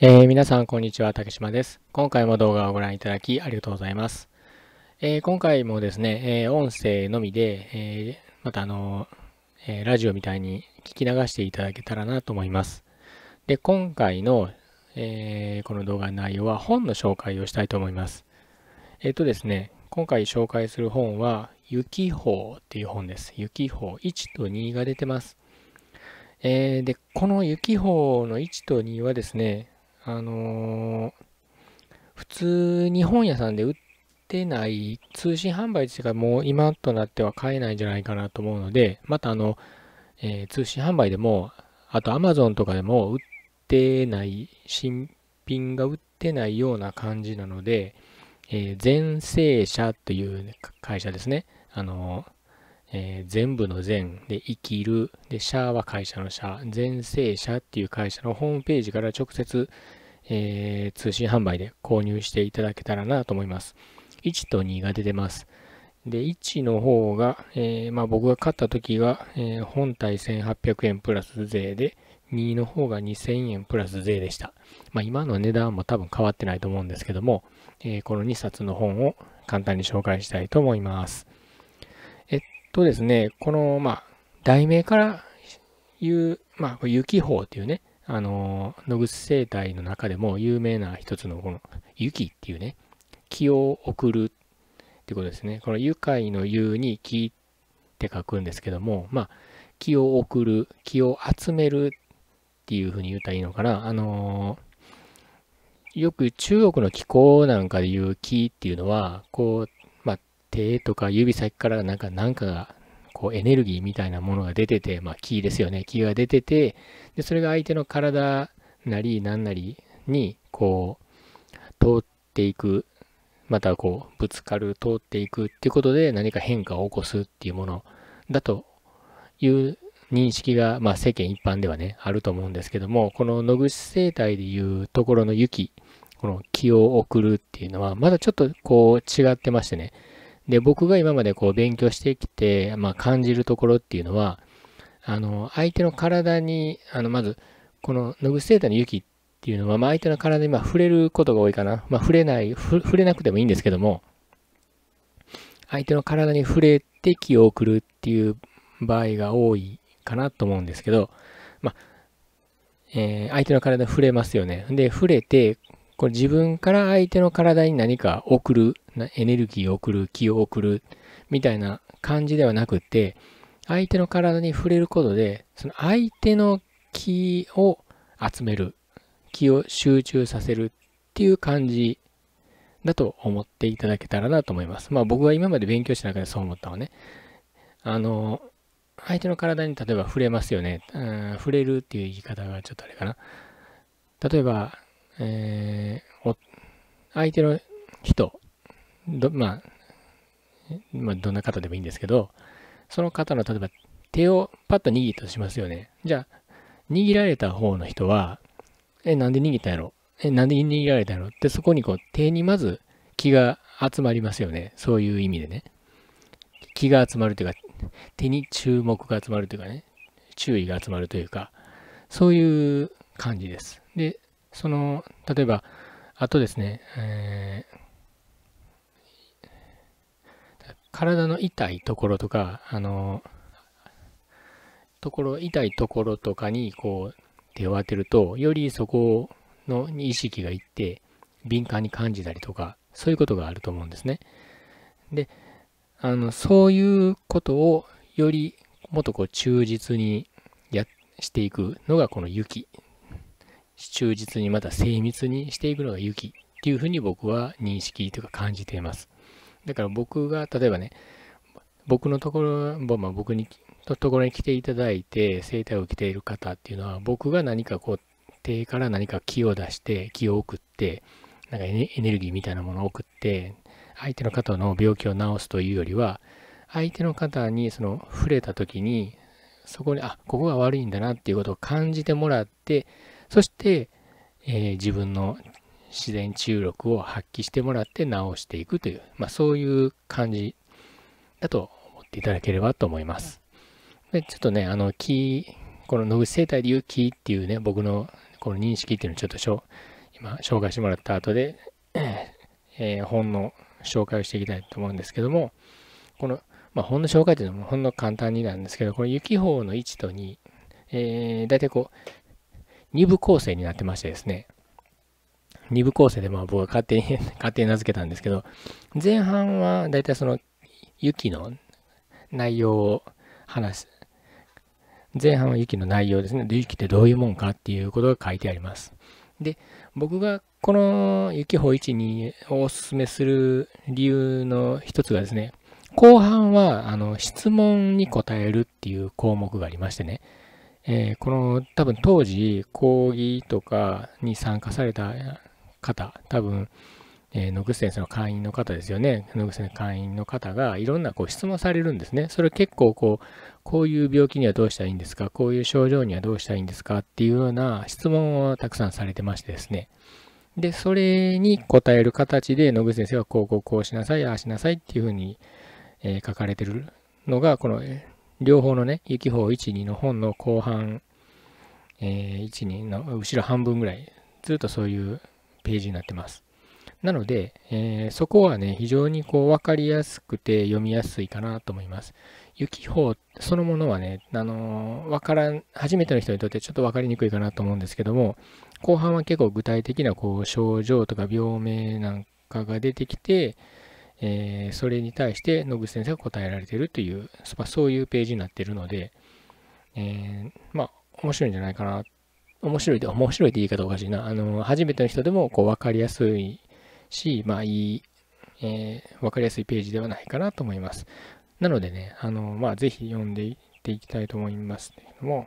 えー皆さん、こんにちは。竹島です。今回も動画をご覧いただきありがとうございます。えー今回もですね、えー音声のみで、えまたあの、えラジオみたいに聞き流していただけたらなと思います。で、今回の、えこの動画の内容は本の紹介をしたいと思います。えっ、とですね、今回紹介する本は、雪法っていう本です。雪法1と2が出てます。えで、この雪法の1と2はですね、あのー普通に本屋さんで売ってない通信販売自体がもう今となっては買えないんじゃないかなと思うので、またあの、えー通信販売でも、あと Amazon とかでも売ってない、新品が売ってないような感じなので、え全盛社という会社ですね。あのえー全部の全で生きるで社は会社の社全盛社っていう会社のホームページから直接、えー通信販売で購入していただけたらなと思います。1と2が出てます。で1の方が、えーまあ、僕が買った時が、えー本体1800円プラス税で2の方が2000円プラス税でした、まあ、今の値段も多分変わってないと思うんですけども、えーこの2冊の本を簡単に紹介したいと思います。えっとですね、この、まあ、題名から言う、まあ、雪法っていうね、あの、野口生態の中でも有名な一つのこの雪っていうね、気を送るってことですね。この愉快の湯に気って書くんですけども、まあ、気を送る、気を集めるっていうふうに言ったらいいのかな。あのよく中国の気候なんかで言う気っていうのは、こう、まあ、手とか指先からなんか、なんかが、こうエネルギーみたいなものが出てて、まあ気ですよね。気が出てて、で、それが相手の体なりなんなりに、こう、通っていく、またこう、ぶつかる、通っていくっていうことで何か変化を起こすっていうものだという認識が、まあ世間一般ではね、あると思うんですけども、この野口生態でいうところの雪、この気を送るっていうのは、まだちょっとこう違ってましてね、で、僕が今までこう勉強してきて、まあ感じるところっていうのは、あの、相手の体に、あの、まず、この野口生態の雪っていうのは、まあ相手の体にまあ触れることが多いかな。まあ触れない、触れなくてもいいんですけども、相手の体に触れて気を送るっていう場合が多いかなと思うんですけど、まあ、えー相手の体に触れますよね。で、触れて、これ自分から相手の体に何か送る、エネルギーを送る、気を送る、みたいな感じではなくて、相手の体に触れることで、その相手の気を集める、気を集中させるっていう感じだと思っていただけたらなと思います。まあ僕が今まで勉強した中でそう思ったのね。あの、相手の体に例えば触れますよね。うん触れるっていう言い方がちょっとあれかな。例えば、えー相手の人、どまあ、まあ、どんな方でもいいんですけど、その方の例えば手をパッと握ったとしますよね。じゃあ、握られた方の人は、え、なんで握ったんやろ？え、なんで握られたんやろ？ってそこにこう手にまず気が集まりますよね。そういう意味でね。気が集まるというか、手に注目が集まるというかね、注意が集まるというか、そういう感じです。で、その、例えば、あとですね、えー体の痛いところとか、あの、ところ、痛いところとかにこう手を当てると、よりそこのに意識がいって、敏感に感じたりとか、そういうことがあると思うんですね。で、あの、そういうことをよりもっとこう忠実にやしていくのがこの雪。忠実にまた精密にしていくのが雪っていうふうに僕は認識というか感じています。だから僕が例えばね、僕のところ、まあ、僕にとところに来ていただいて生態を受けている方っていうのは僕が何かこう手から何か気を出して気を送ってなんかエネルギーみたいなものを送って相手の方の病気を治すというよりは相手の方にその触れた時にそこにあここが悪いんだなっていうことを感じてもらってそして、えー自分の自然治癒力を発揮してもらって治していくという、まあ、そういう感じだと思っていただければと思います。でちょっとね、あの木、この野口生態でいう木っていうね、僕のこの認識っていうのをちょっとしょ今紹介してもらった後で、えー、本の紹介をしていきたいと思うんですけども、この、まあ、本の紹介というのもほんの簡単になんですけど、この雪法の1と2、えー、大体こう、2部構成になってましてですね、2部構成でまあ僕は勝手に勝手に名付けたんですけど、前半は大体その雪の内容を話す。前半は雪の内容ですね。で雪ってどういうもんかっていうことが書いてあります。で、僕がこの雪法1におすすめする理由の一つがですね、後半はあの質問に答えるっていう項目がありましてね、えー、この多分当時講義とかに参加された方、多分えー、野口先生の会員の方ですよね。野口先生の会員の方がいろんなこう質問されるんですね。それ結構こう、こういう病気にはどうしたらいいんですか？こういう症状にはどうしたらいいんですか？っていうような質問をたくさんされてましてですね。で、それに答える形で野口先生はこうこうこうしなさい、ああしなさいっていうふうに、え、書かれてるのが、この両方のね、雪法1、2の本の後半、えー、1、2の後ろ半分ぐらい、ずっとそういうページになってます。なので、えー、そこはね、非常にこう分かりやすくて読みやすいかなと思います。雪法そのものはね、あのー、わからん、初めての人にとってちょっと分かりにくいかなと思うんですけども、後半は結構具体的なこう症状とか病名なんかが出てきて、えー、それに対して野口先生が答えられているという、そういうページになってるので、えー、まあ、面白いんじゃないかな。面白いで、面白いって言い方おかしいな。あの、初めての人でもこう分かりやすいし、まあいい、えー、わかりやすいページではないかなと思います。なのでね、あの、まあぜひ読んでいっていきたいと思いますけども、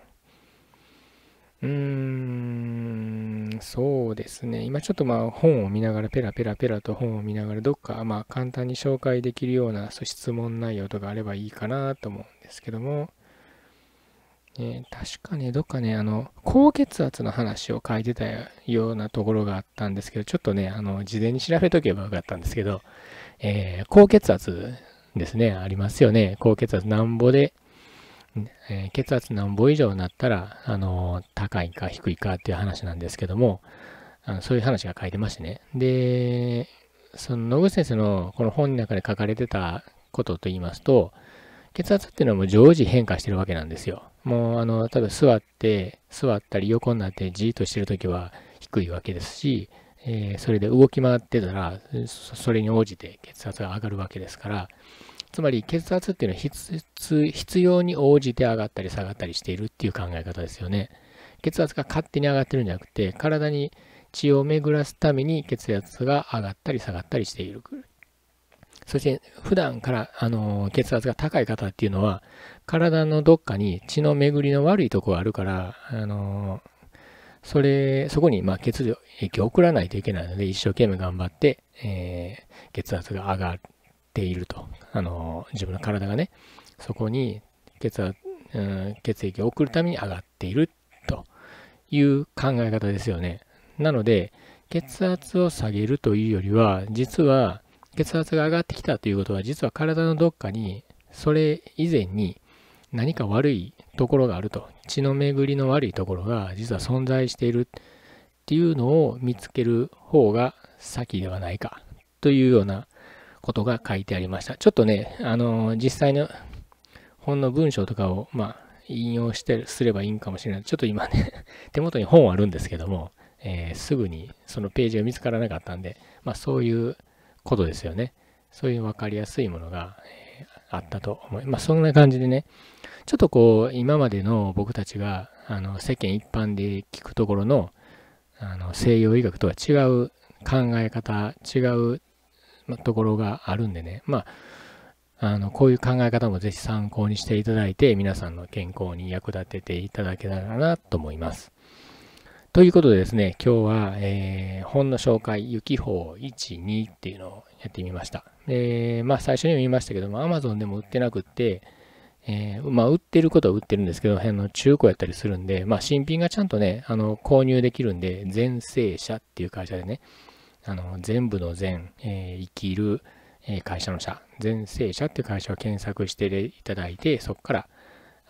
うーん、そうですね。今ちょっとまあ本を見ながら、ペラペラペラと本を見ながら、どっかまあ簡単に紹介できるような質問内容とかあればいいかなと思うんですけども、え、確かね、どっかね、あの、高血圧の話を書いてたようなところがあったんですけど、ちょっとね、あの、事前に調べとけばよかったんですけど、えー、高血圧ですね、ありますよね。高血圧なんぼで、えー、血圧なんぼ以上になったら、あの、高いか低いかっていう話なんですけども、あのそういう話が書いてましてね。で、その野口先生のこの本の中で書かれてたことと言いますと、血圧っていうのはもう常時変化してるわけなんですよ。もう、あの、例えば座って、座ったり横になってじーっとしてるときは低いわけですし、えー、それで動き回ってたら、それに応じて血圧が上がるわけですから、つまり血圧っていうのは必要に応じて上がったり下がったりしているっていう考え方ですよね。血圧が勝手に上がってるんじゃなくて、体に血を巡らすために血圧が上がったり下がったりしている。そして普段からあの血圧が高い方っていうのは体のどっかに血の巡りの悪いとこがあるからあのそれそこにまあ血液を送らないといけないので一生懸命頑張って、えー、血圧が上がっていると。あの自分の体がねそこに血圧、うん、血液を送るために上がっていると。いう考え方ですよね。なので血圧を下げるというよりは実は血圧が上がってきたということは、実は体のどっかに、それ以前に何か悪いところがあると。血の巡りの悪いところが実は存在しているっていうのを見つける方が先ではないかというようなことが書いてありました。ちょっとね、あの実際の本の文章とかを、まあ、引用してすればいいんかもしれない。ちょっと今ね、手元に本あるんですけども、えー、すぐにそのページが見つからなかったんで、まあそういうことですよね。そういう分かりやすいものが、えー、あったと思います。まあ、そんな感じでね、ちょっとこう、今までの僕たちが、あの、世間一般で聞くところの、あの、西洋医学とは違う考え方、違うところがあるんでね、まあ、あの、こういう考え方もぜひ参考にしていただいて、皆さんの健康に役立てていただけたらなと思います。ということでですね、今日は、えー、本の紹介、雪法1、2っていうのをやってみました。で、まあ最初にも言いましたけども、Amazon でも売ってなくって、えー、まあ売ってることは売ってるんですけど、辺の中古やったりするんで、まあ新品がちゃんとね、あの、購入できるんで、全盛社っていう会社でね、あの、全部の全、えー、生きる、え会社の社、全盛社っていう会社を検索していただいて、そこから、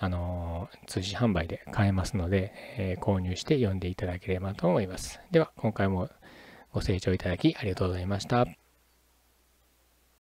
あの通信販売で買えますので、え購入して読んでいただければと思います。では、今回もご清聴いただきありがとうございました。